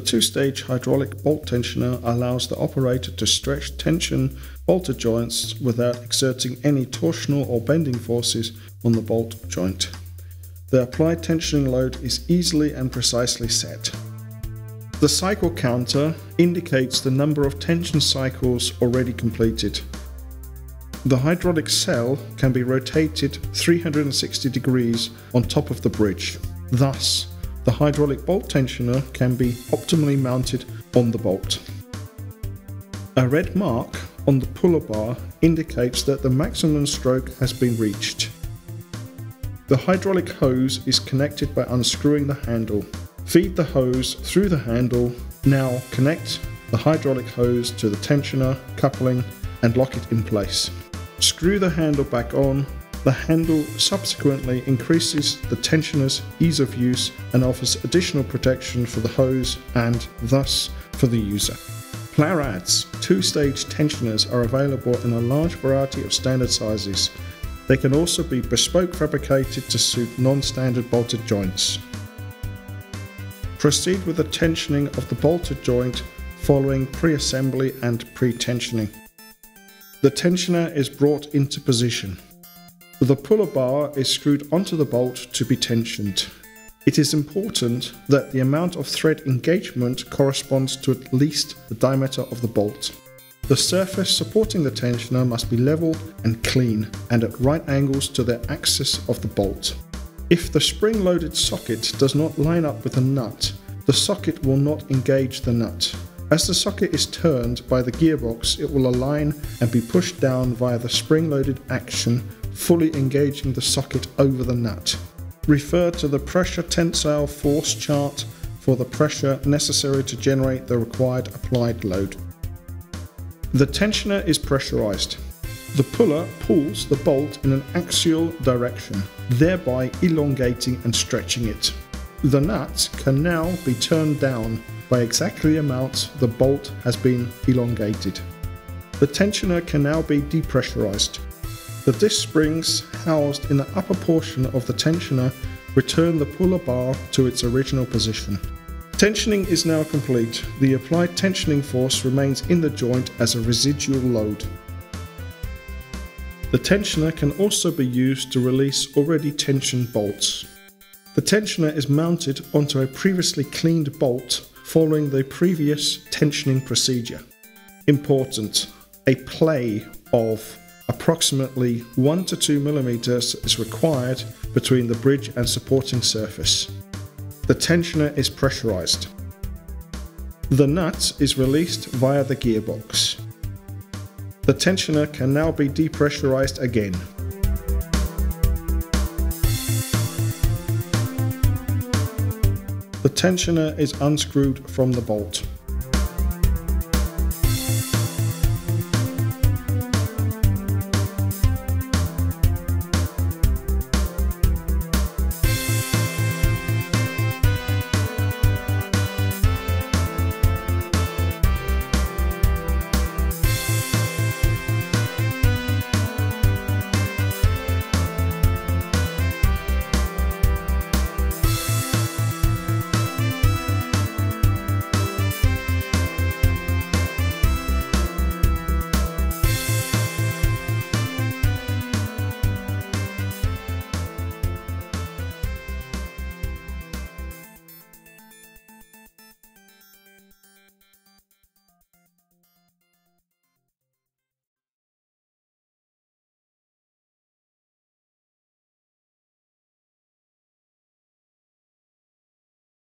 two-stage hydraulic bolt tensioner allows the operator to stretch tension bolted joints without exerting any torsional or bending forces on the bolt joint. The applied tensioning load is easily and precisely set. The cycle counter indicates the number of tension cycles already completed. The hydraulic cell can be rotated 360 degrees on top of the bridge. Thus, the hydraulic bolt tensioner can be optimally mounted on the bolt. A red mark on the puller bar indicates that the maximum stroke has been reached. The hydraulic hose is connected by unscrewing the handle. Feed the hose through the handle. Now connect the hydraulic hose to the tensioner, coupling and lock it in place. Screw the handle back on the handle subsequently increases the tensioner's ease of use and offers additional protection for the hose and, thus, for the user. Plarad's two-stage tensioners are available in a large variety of standard sizes. They can also be bespoke fabricated to suit non-standard bolted joints. Proceed with the tensioning of the bolted joint following pre-assembly and pre-tensioning. The tensioner is brought into position. The puller bar is screwed onto the bolt to be tensioned. It is important that the amount of thread engagement corresponds to at least the diameter of the bolt. The surface supporting the tensioner must be level and clean and at right angles to the axis of the bolt. If the spring-loaded socket does not line up with the nut, the socket will not engage the nut. As the socket is turned by the gearbox, it will align and be pushed down via the spring-loaded action fully engaging the socket over the nut. Refer to the pressure tensile force chart for the pressure necessary to generate the required applied load. The tensioner is pressurized. The puller pulls the bolt in an axial direction, thereby elongating and stretching it. The nut can now be turned down by exactly the amount the bolt has been elongated. The tensioner can now be depressurized. The disc springs housed in the upper portion of the tensioner return the puller bar to its original position. Tensioning is now complete. The applied tensioning force remains in the joint as a residual load. The tensioner can also be used to release already tensioned bolts. The tensioner is mounted onto a previously cleaned bolt following the previous tensioning procedure. Important, a play of Approximately 1 to 2 millimeters is required between the bridge and supporting surface. The tensioner is pressurized. The nut is released via the gearbox. The tensioner can now be depressurized again. The tensioner is unscrewed from the bolt.